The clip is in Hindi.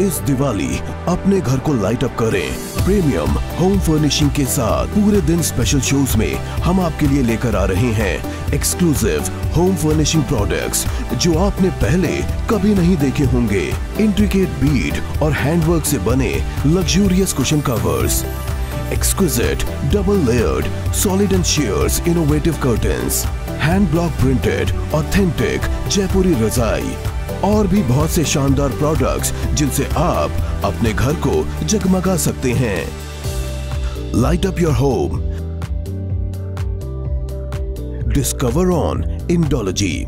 इस दिवाली अपने घर को लाइट अप करें। प्रीमियम होम फर्निशिंग के साथ पूरे दिन स्पेशल शोज़ में हम आपके लिए लेकर आ रहे हैं एक्सक्लूसिव होम फर्निशिंग प्रोडक्ट्स जो आपने पहले कभी नहीं देखे होंगे। इंट्रिकेट बीड और हैंडवर्क से बने luxurious cushion covers exquisite double layered solid and shears innovative curtains, hand block printed authentic Jaipuri रजाई और भी बहुत से शानदार प्रोडक्ट्स जिनसे आप अपने घर को जगमगा सकते हैं। Light up your home discover on Indology